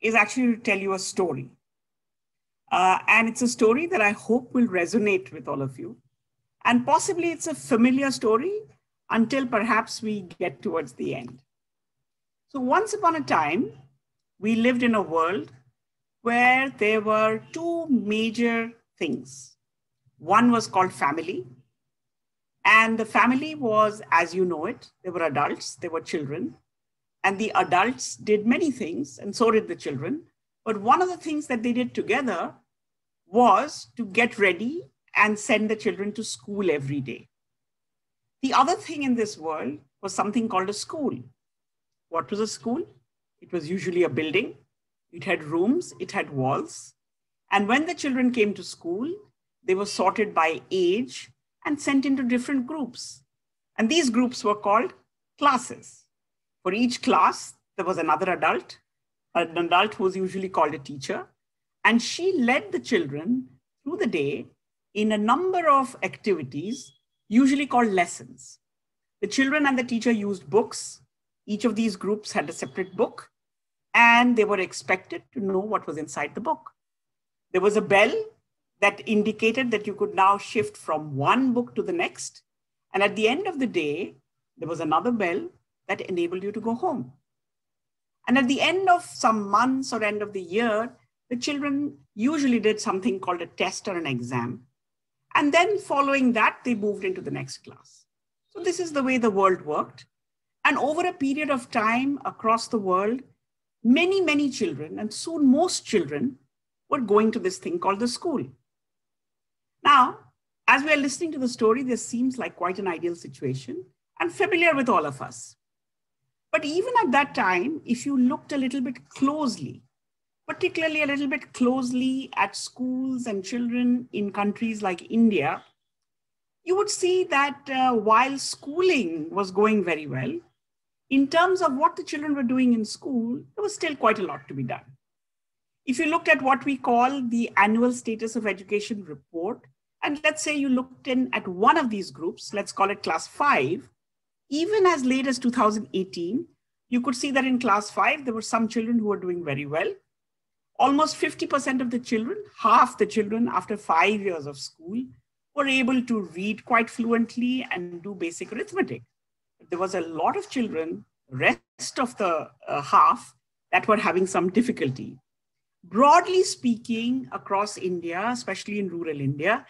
is actually to tell you a story. Uh, and it's a story that I hope will resonate with all of you. And possibly it's a familiar story until perhaps we get towards the end. So, once upon a time, we lived in a world where there were two major things. One was called family, and the family was, as you know it, there were adults, there were children, and the adults did many things, and so did the children. But one of the things that they did together was to get ready and send the children to school every day. The other thing in this world was something called a school. What was a school? It was usually a building, it had rooms, it had walls. And when the children came to school, they were sorted by age and sent into different groups. And these groups were called classes. For each class, there was another adult, an adult who was usually called a teacher, and she led the children through the day in a number of activities, usually called lessons. The children and the teacher used books. Each of these groups had a separate book, and they were expected to know what was inside the book. There was a bell that indicated that you could now shift from one book to the next. And at the end of the day, there was another bell that enabled you to go home. And at the end of some months or end of the year, the children usually did something called a test or an exam. And then following that, they moved into the next class. So this is the way the world worked. And over a period of time across the world, many, many children, and soon most children, were going to this thing called the school. Now, as we are listening to the story, this seems like quite an ideal situation and familiar with all of us. But even at that time, if you looked a little bit closely, particularly a little bit closely at schools and children in countries like India, you would see that uh, while schooling was going very well, in terms of what the children were doing in school, there was still quite a lot to be done. If you looked at what we call the annual status of education report, and let's say you looked in at one of these groups, let's call it class five, even as late as 2018, you could see that in class five, there were some children who were doing very well. Almost 50% of the children, half the children after five years of school, were able to read quite fluently and do basic arithmetic. There was a lot of children, rest of the uh, half, that were having some difficulty. Broadly speaking, across India, especially in rural India,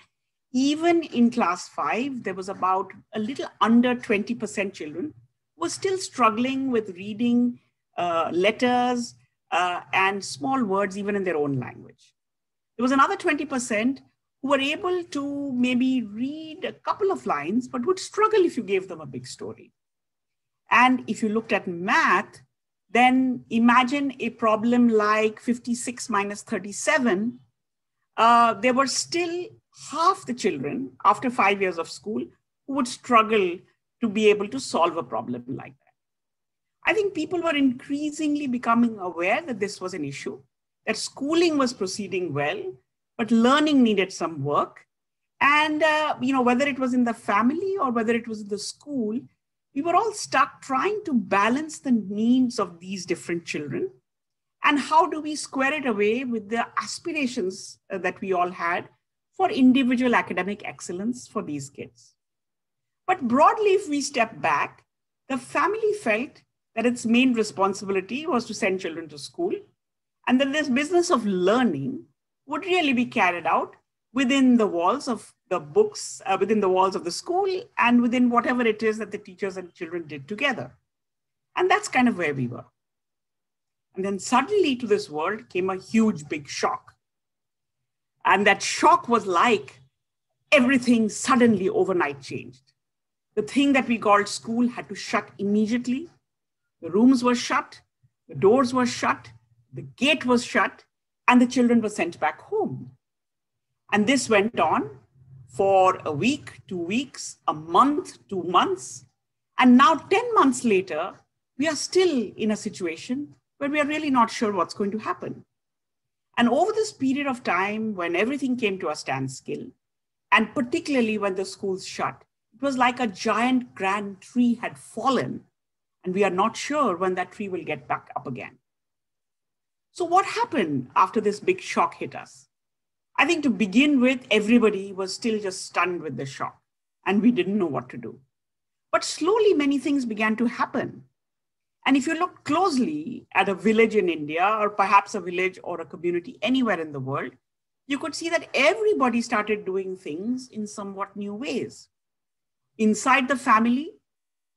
even in class five, there was about a little under 20% children who were still struggling with reading uh, letters uh, and small words, even in their own language. There was another 20% who were able to maybe read a couple of lines, but would struggle if you gave them a big story. And if you looked at math, then imagine a problem like 56 minus 37. Uh, there were still half the children after five years of school would struggle to be able to solve a problem like that. I think people were increasingly becoming aware that this was an issue, that schooling was proceeding well, but learning needed some work. And, uh, you know, whether it was in the family or whether it was in the school, we were all stuck trying to balance the needs of these different children. And how do we square it away with the aspirations uh, that we all had for individual academic excellence for these kids? But broadly, if we step back, the family felt that its main responsibility was to send children to school, and that this business of learning would really be carried out within the walls of the books, uh, within the walls of the school, and within whatever it is that the teachers and children did together. And that's kind of where we were. And then suddenly to this world came a huge, big shock. And that shock was like everything suddenly overnight changed. The thing that we called school had to shut immediately. The rooms were shut, the doors were shut, the gate was shut, and the children were sent back home. And this went on for a week, two weeks, a month, two months. And now, 10 months later, we are still in a situation where we are really not sure what's going to happen. And over this period of time, when everything came to a standstill, and particularly when the schools shut, it was like a giant grand tree had fallen, and we are not sure when that tree will get back up again. So, what happened after this big shock hit us? I think to begin with, everybody was still just stunned with the shock and we didn't know what to do. But slowly, many things began to happen. And if you look closely at a village in India, or perhaps a village or a community anywhere in the world, you could see that everybody started doing things in somewhat new ways. Inside the family,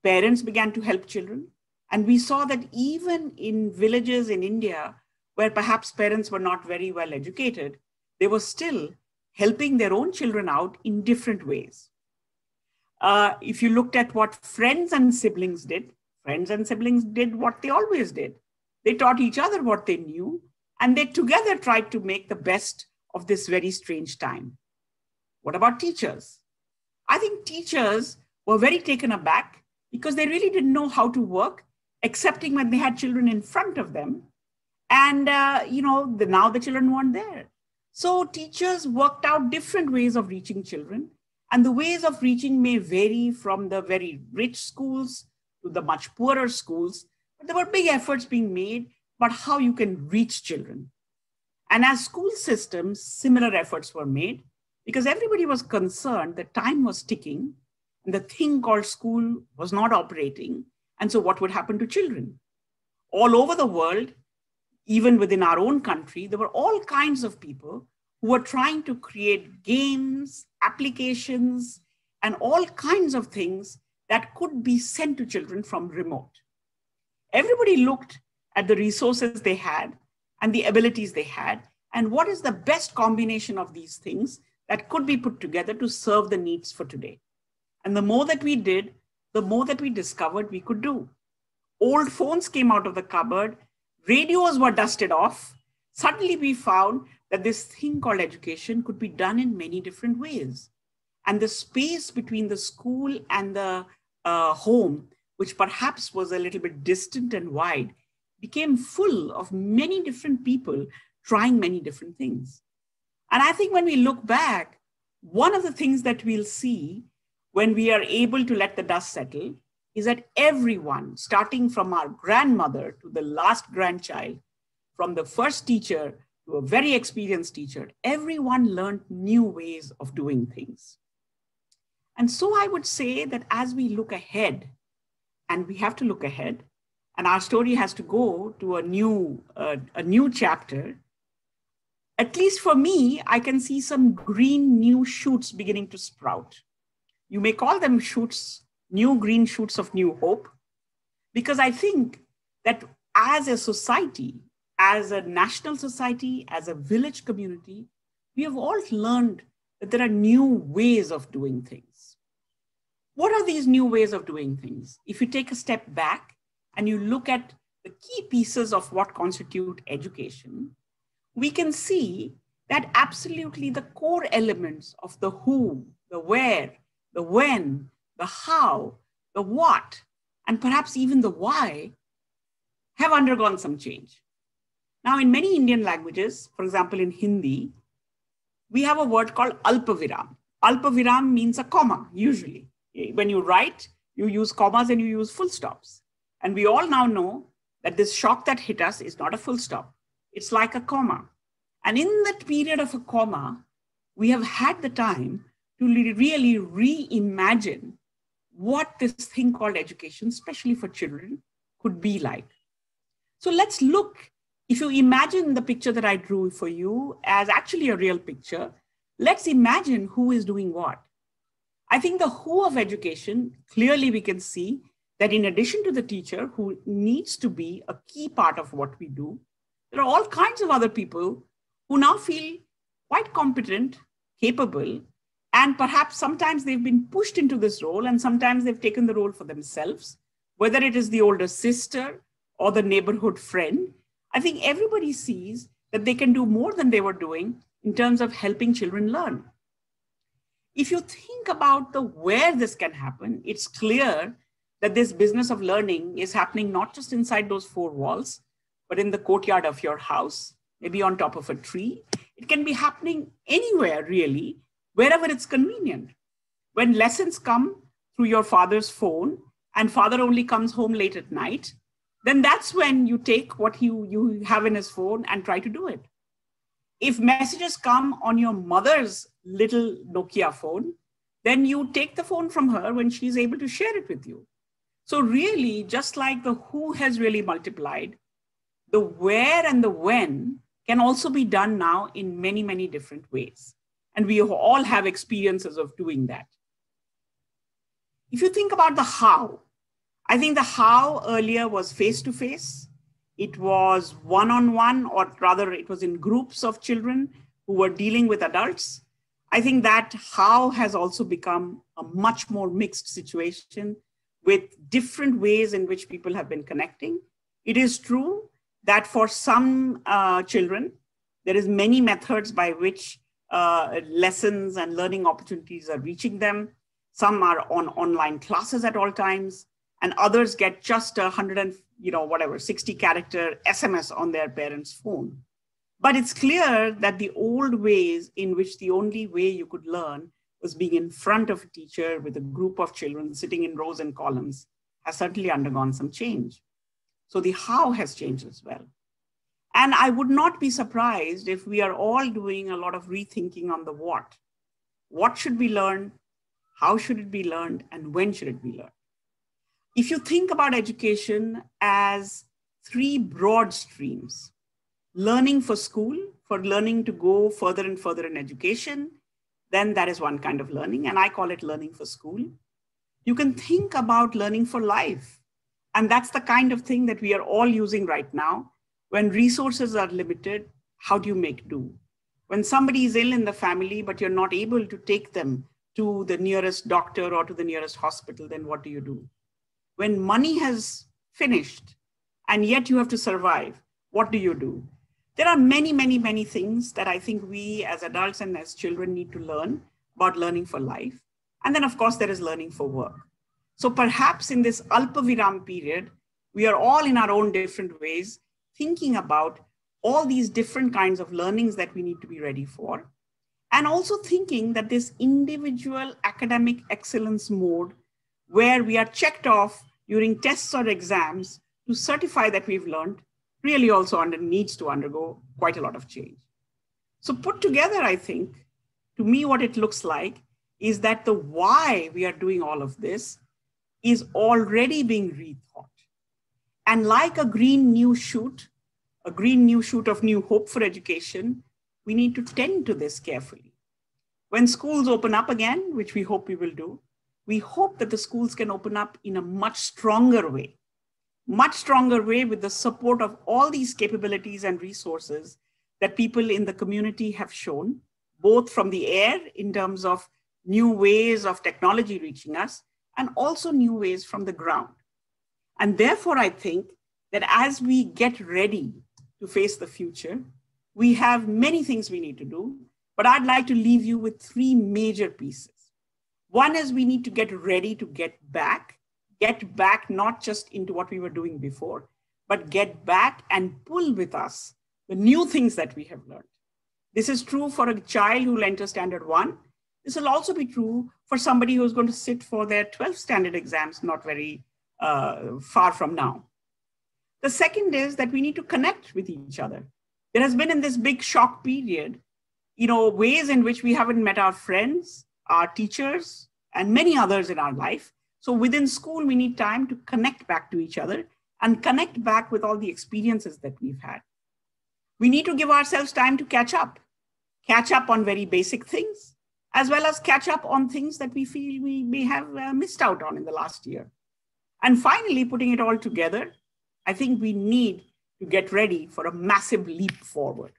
parents began to help children. And we saw that even in villages in India, where perhaps parents were not very well educated, they were still helping their own children out in different ways. Uh, if you looked at what friends and siblings did, friends and siblings did what they always did. They taught each other what they knew, and they together tried to make the best of this very strange time. What about teachers? I think teachers were very taken aback because they really didn't know how to work, excepting when they had children in front of them. And, uh, you know, the, now the children weren't there. So teachers worked out different ways of reaching children. And the ways of reaching may vary from the very rich schools to the much poorer schools. But there were big efforts being made about how you can reach children. And as school systems, similar efforts were made because everybody was concerned that time was ticking and the thing called school was not operating. And so, what would happen to children? All over the world, even within our own country, there were all kinds of people who were trying to create games, applications, and all kinds of things that could be sent to children from remote. Everybody looked at the resources they had and the abilities they had, and what is the best combination of these things that could be put together to serve the needs for today. And the more that we did, the more that we discovered we could do. Old phones came out of the cupboard, radios were dusted off. Suddenly, we found that this thing called education could be done in many different ways. And the space between the school and the uh, home, which perhaps was a little bit distant and wide, became full of many different people trying many different things. And I think when we look back, one of the things that we'll see when we are able to let the dust settle is that everyone, starting from our grandmother to the last grandchild, from the first teacher to a very experienced teacher, everyone learned new ways of doing things. And so I would say that as we look ahead, and we have to look ahead, and our story has to go to a new, uh, a new chapter, at least for me, I can see some green new shoots beginning to sprout. You may call them shoots, new green shoots of new hope, because I think that as a society, as a national society, as a village community, we have all learned that there are new ways of doing things. What are these new ways of doing things? If you take a step back and you look at the key pieces of what constitute education, we can see that absolutely the core elements of the who, the where, the when, the how, the what, and perhaps even the why have undergone some change. Now, in many Indian languages, for example, in Hindi, we have a word called alpaviram. Alpaviram means a comma, usually. When you write, you use commas and you use full stops. And we all now know that this shock that hit us is not a full stop. It's like a comma. And in that period of a comma, we have had the time to really reimagine what this thing called education, especially for children, could be like. So let's look, if you imagine the picture that I drew for you as actually a real picture, let's imagine who is doing what. I think the who of education, clearly we can see that in addition to the teacher who needs to be a key part of what we do, there are all kinds of other people who now feel quite competent, capable, and perhaps sometimes they've been pushed into this role and sometimes they've taken the role for themselves, whether it is the older sister or the neighborhood friend. I think everybody sees that they can do more than they were doing in terms of helping children learn. If you think about the where this can happen, it's clear that this business of learning is happening not just inside those four walls, but in the courtyard of your house, maybe on top of a tree. It can be happening anywhere, really, wherever it's convenient. When lessons come through your father's phone and father only comes home late at night, then that's when you take what you, you have in his phone and try to do it. If messages come on your mother's little Nokia phone, then you take the phone from her when she's able to share it with you. So, really, just like the who has really multiplied, the where and the when can also be done now in many, many different ways. And we all have experiences of doing that. If you think about the how, I think the how earlier was face to face. It was one on one, or rather, it was in groups of children who were dealing with adults. I think that how has also become a much more mixed situation with different ways in which people have been connecting. It is true that for some uh, children, there is many methods by which uh, lessons and learning opportunities are reaching them. Some are on online classes at all times, and others get just a hundred and you know whatever 60 character SMS on their parents' phone. But it's clear that the old ways in which the only way you could learn was being in front of a teacher with a group of children sitting in rows and columns has certainly undergone some change. So the how has changed as well. And I would not be surprised if we are all doing a lot of rethinking on the what. What should be learned? How should it be learned? And when should it be learned? If you think about education as three broad streams learning for school, for learning to go further and further in education, then that is one kind of learning. And I call it learning for school. You can think about learning for life. And that's the kind of thing that we are all using right now when resources are limited, how do you make do? When somebody is ill in the family, but you're not able to take them to the nearest doctor or to the nearest hospital, then what do you do? When money has finished and yet you have to survive, what do you do? There are many, many, many things that I think we as adults and as children need to learn about learning for life. And then, of course, there is learning for work. So perhaps in this Alpaviram period, we are all in our own different ways thinking about all these different kinds of learnings that we need to be ready for. And also thinking that this individual academic excellence mode, where we are checked off during tests or exams to certify that we've learned, really also under, needs to undergo quite a lot of change. So, put together, I think, to me, what it looks like is that the why we are doing all of this is already being rethought. And like a green new shoot, a green new shoot of new hope for education, we need to tend to this carefully. When schools open up again, which we hope we will do, we hope that the schools can open up in a much stronger way, much stronger way with the support of all these capabilities and resources that people in the community have shown, both from the air in terms of new ways of technology reaching us, and also new ways from the ground. And therefore, I think that as we get ready to face the future, we have many things we need to do, but I'd like to leave you with three major pieces. One is we need to get ready to get back, get back not just into what we were doing before, but get back and pull with us the new things that we have learned. This is true for a child who will enter standard one. This will also be true for somebody who's going to sit for their 12th standard exams not very uh, far from now. The second is that we need to connect with each other. There has been in this big shock period, you know, ways in which we haven't met our friends, our teachers, and many others in our life. So within school, we need time to connect back to each other and connect back with all the experiences that we've had. We need to give ourselves time to catch up, catch up on very basic things, as well as catch up on things that we feel we may have uh, missed out on in the last year. And finally, putting it all together, I think we need to get ready for a massive leap forward.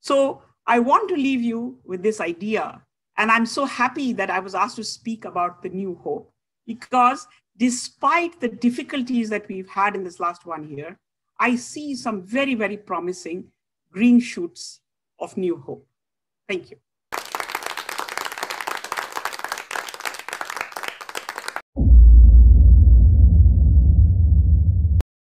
So I want to leave you with this idea. And I'm so happy that I was asked to speak about the new hope because despite the difficulties that we've had in this last one year, I see some very, very promising green shoots of new hope. Thank you.